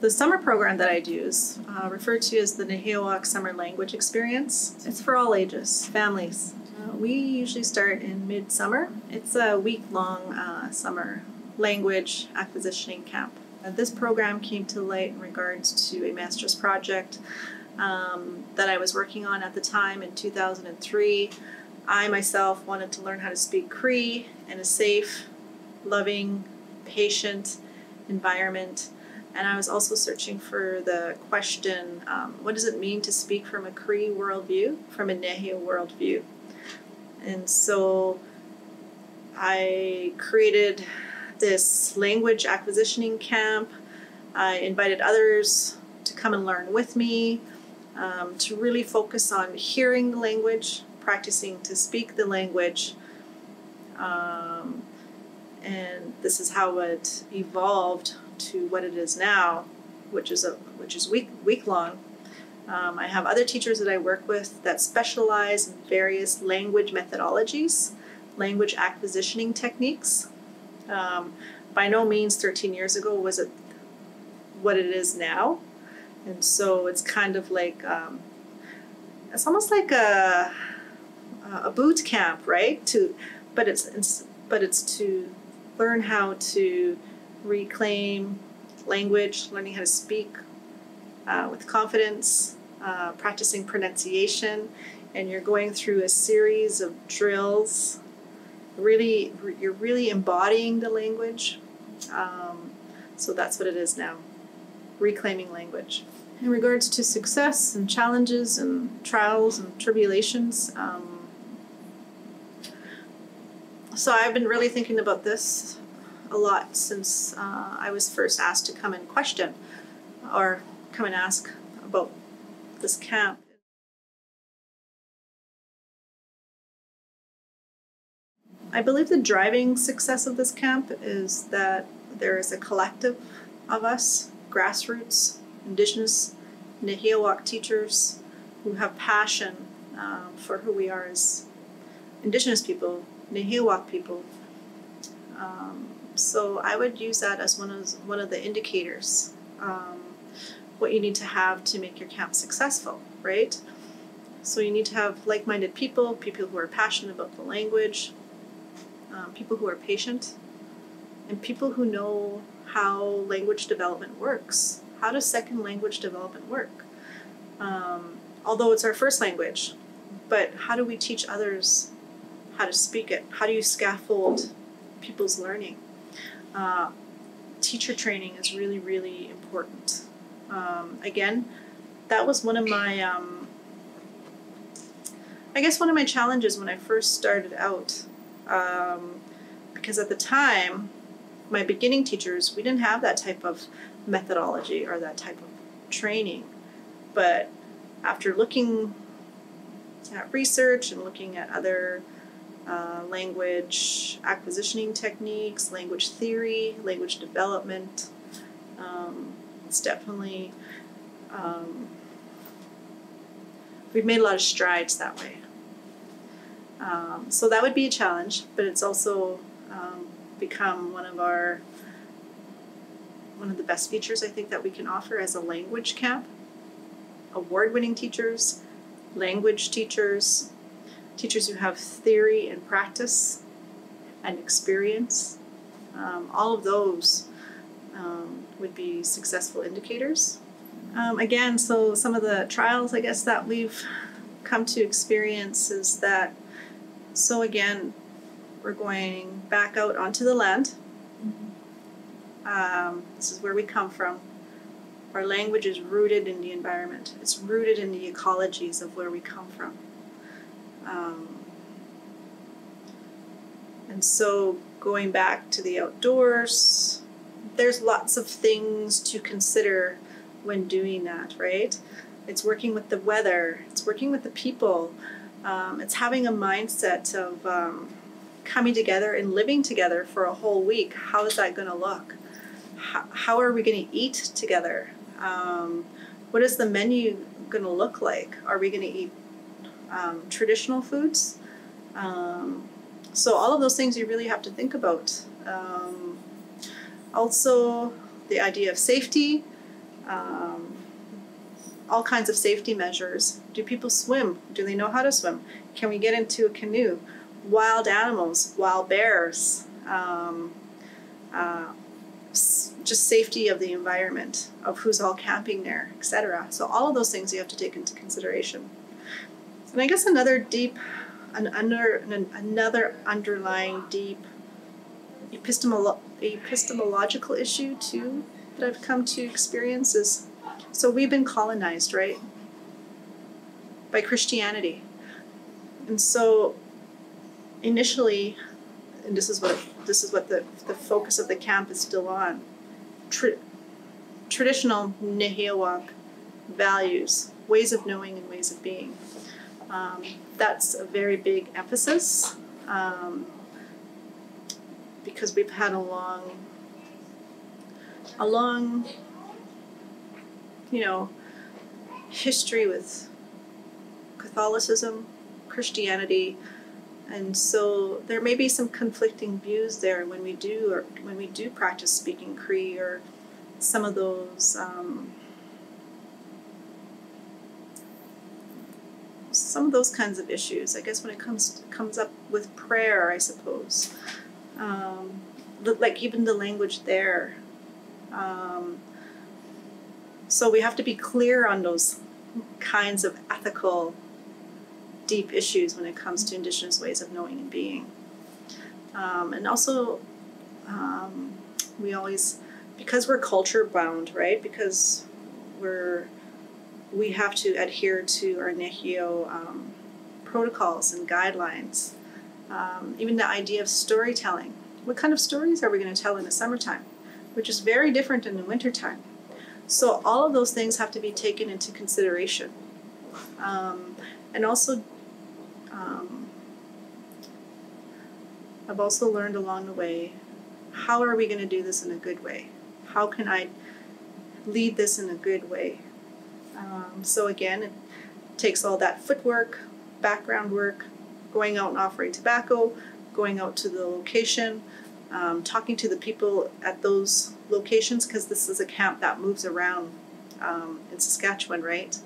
The summer program that I do is uh, referred to as the Nehiyawak Summer Language Experience. It's for all ages, families. Uh, we usually start in midsummer. It's a week long uh, summer language acquisitioning camp. Uh, this program came to light in regards to a master's project um, that I was working on at the time in 2003. I myself wanted to learn how to speak Cree in a safe, loving, patient environment. And I was also searching for the question um, what does it mean to speak from a Cree worldview, from a Nehiyaw worldview? And so I created this language acquisitioning camp. I invited others to come and learn with me, um, to really focus on hearing the language, practicing to speak the language. Um, and this is how it evolved to what it is now, which is a which is week week long. Um, I have other teachers that I work with that specialize in various language methodologies, language acquisitioning techniques. Um, by no means 13 years ago was it what it is now. And so it's kind of like, um, it's almost like a, a boot camp, right? To, but it's, it's but it's to learn how to reclaim language, learning how to speak uh, with confidence, uh, practicing pronunciation, and you're going through a series of drills really you're really embodying the language. Um, so that's what it is now, reclaiming language. In regards to success and challenges and trials and tribulations, um, so I've been really thinking about this a lot since uh, I was first asked to come and question or come and ask about this camp. I believe the driving success of this camp is that there is a collective of us, grassroots, indigenous, Nehiyawak teachers who have passion um, for who we are as indigenous people, Nehiyawak people. Um, so I would use that as one of one of the indicators. Um, what you need to have to make your camp successful, right? So you need to have like-minded people, people who are passionate about the language, um, people who are patient, and people who know how language development works. How does second language development work? Um, although it's our first language, but how do we teach others how to speak it? How do you scaffold people's learning? Uh, teacher training is really, really important. Um, again, that was one of my, um, I guess, one of my challenges when I first started out um, because at the time, my beginning teachers, we didn't have that type of methodology or that type of training. But after looking at research and looking at other uh, language acquisitioning techniques, language theory, language development, um, it's definitely, um, we've made a lot of strides that way. Um, so that would be a challenge, but it's also um, become one of our one of the best features I think that we can offer as a language camp. Award-winning teachers, language teachers, teachers who have theory and practice and experience. Um, all of those um, would be successful indicators. Um, again, so some of the trials, I guess, that we've come to experience is that so again, we're going back out onto the land. Um, this is where we come from. Our language is rooted in the environment. It's rooted in the ecologies of where we come from. Um, and so going back to the outdoors, there's lots of things to consider when doing that, right? It's working with the weather, it's working with the people, um, it's having a mindset of um, coming together and living together for a whole week. How is that going to look? How, how, are we going to eat together? Um, what is the menu going to look like? Are we going to eat um, traditional foods? Um, so, all of those things you really have to think about. Um, also, the idea of safety, Um, all kinds of safety measures. Do people swim? Do they know how to swim? Can we get into a canoe? Wild animals, wild bears, um, uh, just safety of the environment, of who's all camping there, etc. So all of those things you have to take into consideration. And I guess another deep, an under, an, another underlying deep epistemolo- epistemological issue too that I've come to experience is so we've been colonized, right? By Christianity. And so initially, and this is what this is what the, the focus of the camp is still on. Tra- traditional Nehiyawak values, ways of knowing and ways of being. Um, that's a very big emphasis um, because we've had a long, a long you know, history with Catholicism, Christianity, and so there may be some conflicting views there when we do or when we do practice speaking Cree or some of those um, some of those kinds of issues. I guess when it comes comes up with prayer, I suppose, um, like even the language there. Um, so we have to be clear on those kinds of ethical, deep issues when it comes to Indigenous ways of knowing and being. Um, and also, um, we always, because we're culture bound, right? Because we're, we have to adhere to our Nehiyaw um, protocols and guidelines. Um, even the idea of storytelling. What kind of stories are we going to tell in the summertime? Which is very different in the wintertime. So all of those things have to be taken into consideration. Um, and also, um, I've also learned along the way how are we going to do this in a good way? How can I lead this in a good way? Um, so, again, it takes all that footwork, background work, going out and offering tobacco, going out to the location, um, talking to the people at those locations because this is a camp that moves around um, in Saskatchewan, right?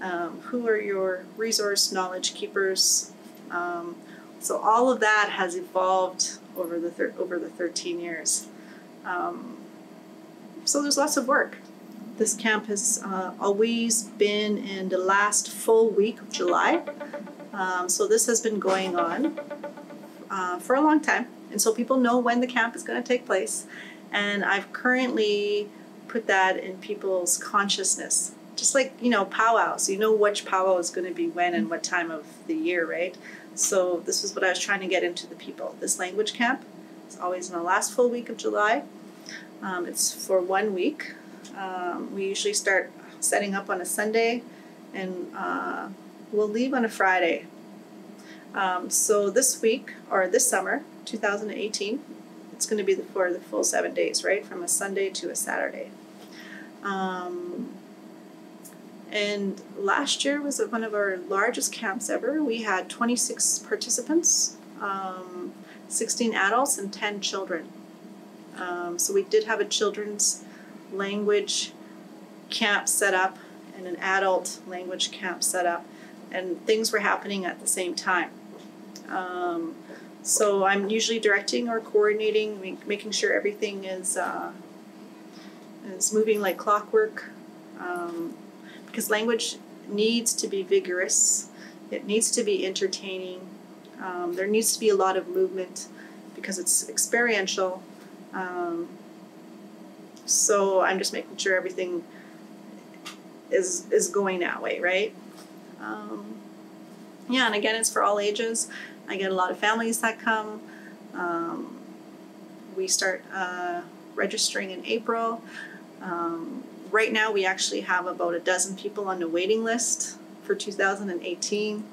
Um, who are your resource knowledge keepers? Um, so all of that has evolved over the over the 13 years. Um, so there's lots of work. This camp has uh, always been in the last full week of July. Um, so this has been going on uh, for a long time. And so people know when the camp is going to take place. And I've currently put that in people's consciousness. Just like, you know, powwows. You know which powwow is going to be when and what time of the year, right? So this is what I was trying to get into the people. This language camp is always in the last full week of July. Um, it's for one week. Um, we usually start setting up on a Sunday and uh, we'll leave on a Friday. Um, so this week, or this summer, 2018. It's going to be for the full seven days, right? From a Sunday to a Saturday. Um, and last year was one of our largest camps ever. We had 26 participants, um, 16 adults, and 10 children. Um, so we did have a children's language camp set up and an adult language camp set up, and things were happening at the same time. Um, so I'm usually directing or coordinating, making sure everything is uh, is moving like clockwork. Um, because language needs to be vigorous. It needs to be entertaining. Um, there needs to be a lot of movement because it's experiential. Um, so I'm just making sure everything is is going that way, right? Um, yeah, and again, it's for all ages. I get a lot of families that come. Um, we start uh, registering in April. Um, right now, we actually have about a dozen people on the waiting list for 2018.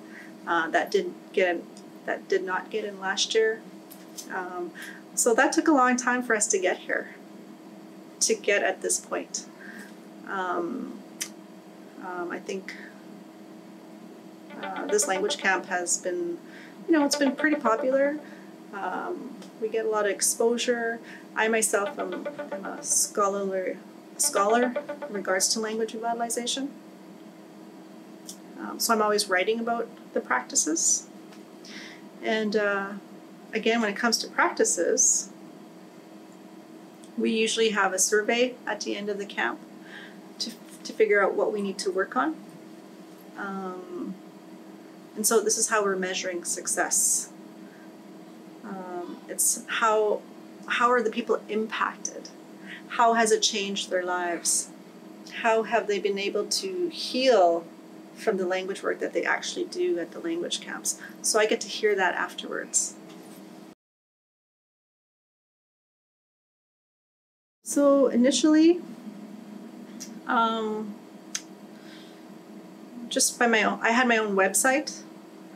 Uh, that did get in, that did not get in last year. Um, so that took a long time for us to get here, to get at this point. Um, um I think uh, this language camp has been you know, it's been pretty popular. Um, we get a lot of exposure. I myself am, am a scholarly, scholar in regards to language revitalization. Um, so I'm always writing about the practices. And uh, again, when it comes to practices, we usually have a survey at the end of the camp to, to figure out what we need to work on. Um, and so this is how we're measuring success. Um, it's how how are the people impacted? How has it changed their lives? How have they been able to heal from the language work that they actually do at the language camps? So I get to hear that afterwards. So initially, um, just by my own, I had my own website,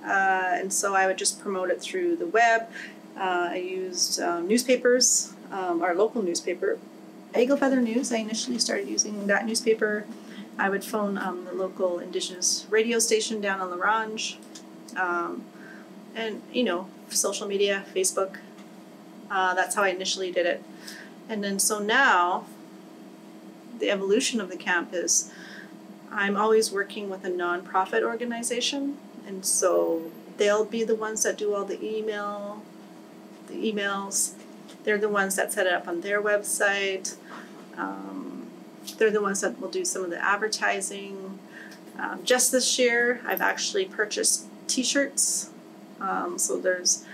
uh, and so I would just promote it through the web. Uh, I used um, newspapers, um, our local newspaper, Eagle Feather News. I initially started using that newspaper. I would phone um, the local Indigenous radio station down on La Ronge, um, and you know, social media, Facebook. Uh, that's how I initially did it. And then so now, the evolution of the camp is I'm always working with a nonprofit organization, and so they'll be the ones that do all the email, the emails. They're the ones that set it up on their website. Um, they're the ones that will do some of the advertising. Um, just this year, I've actually purchased T-shirts. Um, so there's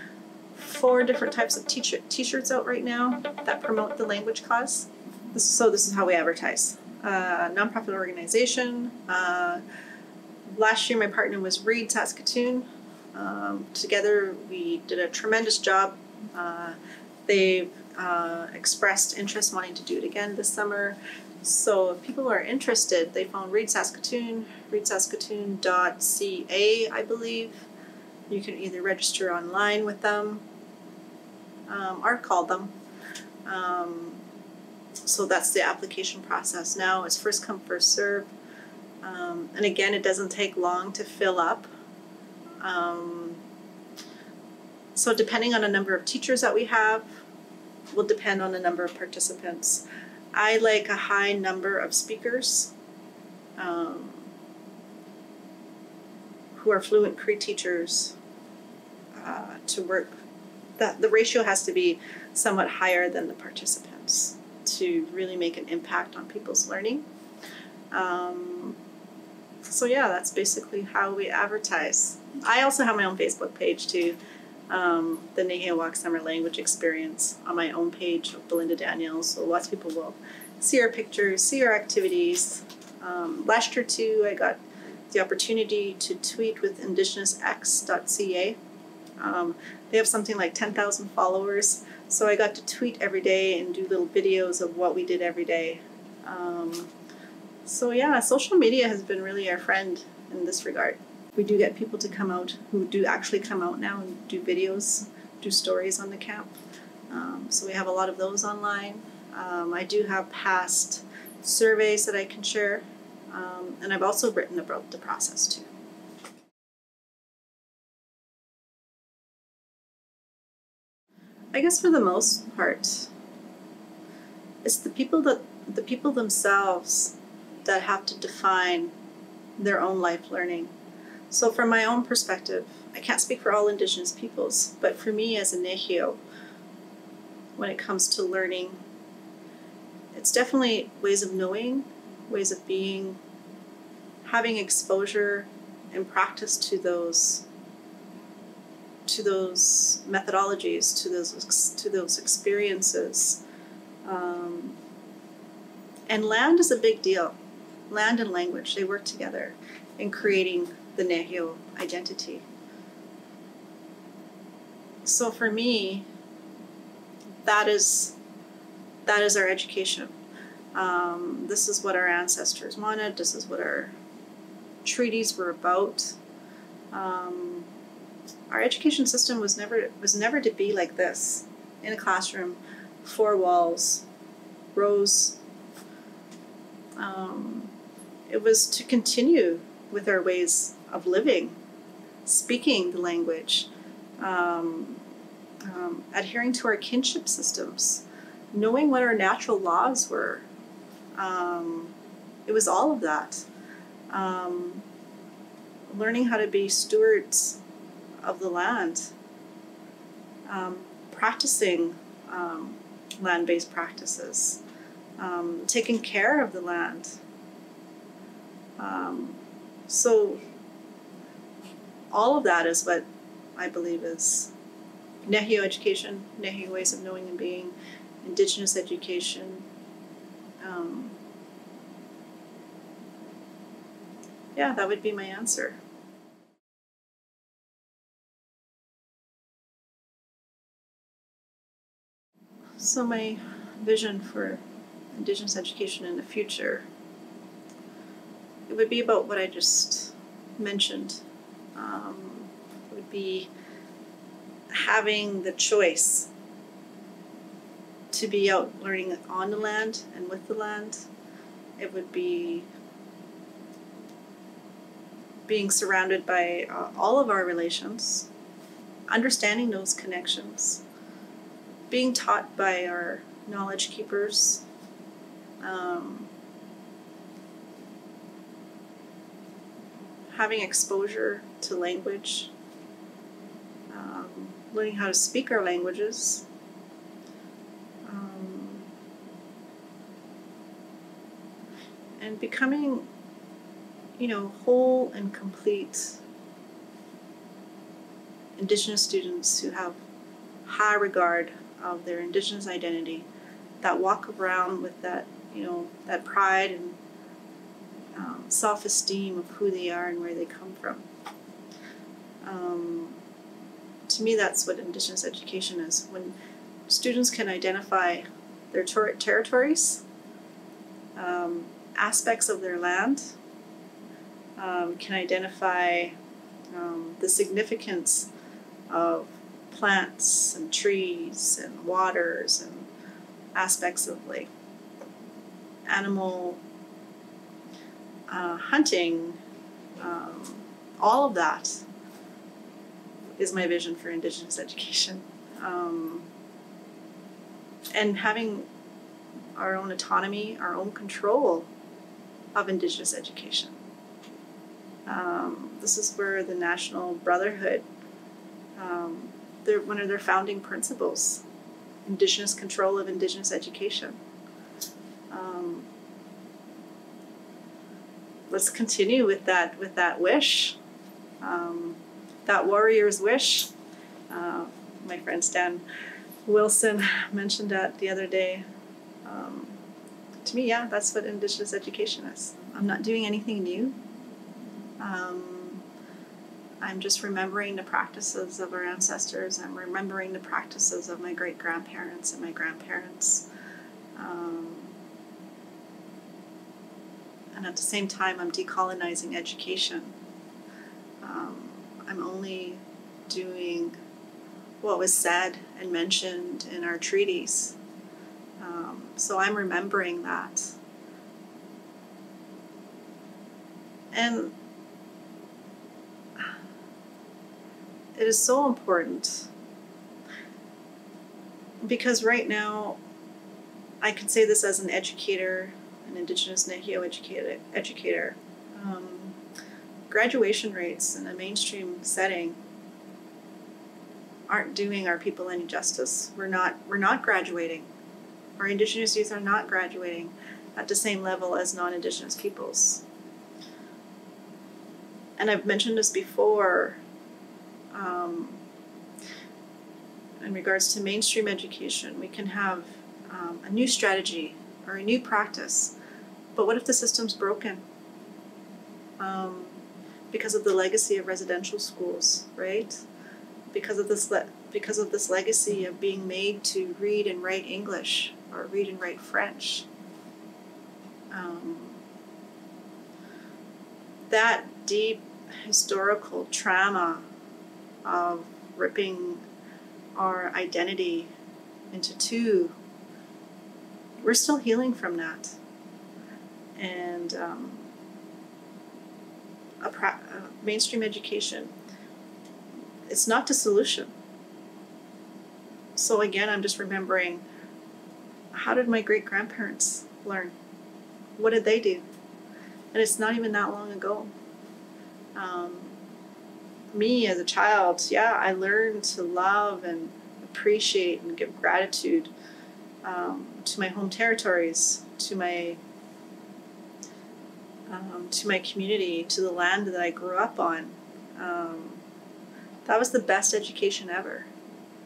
four different types of t-shirt t-shirts out right now that promote the language cause. This, so this is how we advertise. Uh, nonprofit organization. Uh, last year, my partner was Read Saskatoon. Um, together, we did a tremendous job. Uh, they've uh, expressed interest wanting to do it again this summer. So if people are interested, they found Read Saskatoon, readsaskatoon.ca, I believe. You can either register online with them um, or call them. Um, so that's the application process now. It's first come, first serve. Um, and again, it doesn't take long to fill up. Um, so depending on the number of teachers that we have, will depend on the number of participants. I like a high number of speakers um, who are fluent Cree teachers uh, to work. That the ratio has to be somewhat higher than the participants to really make an impact on people's learning. Um, so yeah, that's basically how we advertise. I also have my own Facebook page too, um, the Nehiyawak Summer Language Experience on my own page of Belinda Daniels. So lots of people will see our pictures, see our activities. Um, last year too, I got the opportunity to tweet with IndigenousX.ca. Um, they have something like 10,000 followers, so I got to tweet every day and do little videos of what we did every day. Um, so yeah, social media has been really our friend in this regard. We do get people to come out who do actually come out now and do videos, do stories on the camp. Um, so we have a lot of those online. Um, I do have past surveys that I can share, um, and I've also written about the process too. I guess for the most part, it's the people that the people themselves that have to define their own life learning. So, from my own perspective, I can't speak for all Indigenous peoples, but for me as a Nehiyaw, when it comes to learning, it's definitely ways of knowing, ways of being, having exposure and practice to those to those methodologies, to those to those experiences. Um, and land is a big deal. Land and language, they work together in creating the Nehiyaw identity. So for me, that is that is our education. Um, this is what our ancestors wanted. This is what our treaties were about. Um, our education system was never was never to be like this in a classroom, four walls, rows. Um, it was to continue with our ways of living, speaking the language, um, um, adhering to our kinship systems, knowing what our natural laws were, Um, it was all of that. Um, learning how to be stewards of the land, um, practicing um, land based practices, um, taking care of the land. Um, so, all of that is what I believe is Nehiyaw education, Nehiyaw ways of knowing and being, Indigenous education. Um, yeah, that would be my answer. So, my vision for Indigenous education in the future, it would be about what I just mentioned. Um, would be having the choice to be out learning on the land and with the land. It would be being surrounded by uh, all of our relations, understanding those connections, being taught by our knowledge keepers. Um, having exposure to language, um, learning how to speak our languages, um, and becoming, you know, whole and complete Indigenous students who have high regard of their Indigenous identity, that walk around with that, you know, that pride and um, self esteem of who they are and where they come from. Um, to me, that's what Indigenous education is. When students can identify their ter- territories, um, aspects of their land, um, can identify um, the significance of plants and trees and waters and aspects of like animal uh, hunting, um, all of that is my vision for Indigenous education. Um, and having our own autonomy, our own control of Indigenous education. Um, this is where the National Brotherhood, they're one of their founding principles, Indigenous control of Indigenous education. Um, let's continue with that with that wish, um, that warrior's wish. Uh, my friend Stan Wilson mentioned that the other day. Um, to me, yeah, that's what Indigenous education is. I'm not doing anything new. Um, I'm just remembering the practices of our ancestors. I'm remembering the practices of my great grandparents and my grandparents. Um, and at the same time, I'm decolonizing education. Um, I'm only doing what was said and mentioned in our treaties. Um, so I'm remembering that. And it is so important because right now, I can say this as an educator an Indigenous Nehiyaw educated, educator. Um, graduation rates in a mainstream setting aren't doing our people any justice. We're not we're not graduating. Our Indigenous youth are not graduating at the same level as non-Indigenous peoples. And I've mentioned this before. Um, in regards to mainstream education, we can have um, a new strategy or a new practice but what if the system's broken? Um, because of the legacy of residential schools, right? Because of this because of this legacy of being made to read and write English or read and write French. Um, that deep historical trauma of ripping our identity into two, we're still healing from that and um, a, a mainstream education. It's not the solution. So again, I'm just remembering how did my great grandparents learn? what did they do? And it's not even that long ago. Um, me as a child, yeah, I learned to love and appreciate and give gratitude um, to my home territories, to my um, to my community, to the land that I grew up on. Um, that was the best education ever.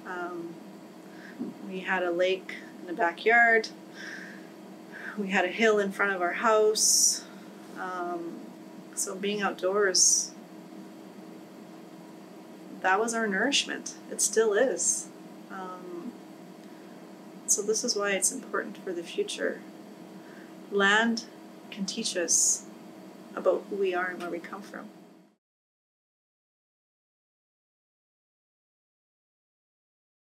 Um, we had a lake in the backyard. We had a hill in front of our house. Um, so being outdoors, that was our nourishment. It still is. Um, so this is why it's important for the future. Land can teach us about who we are and where we come from.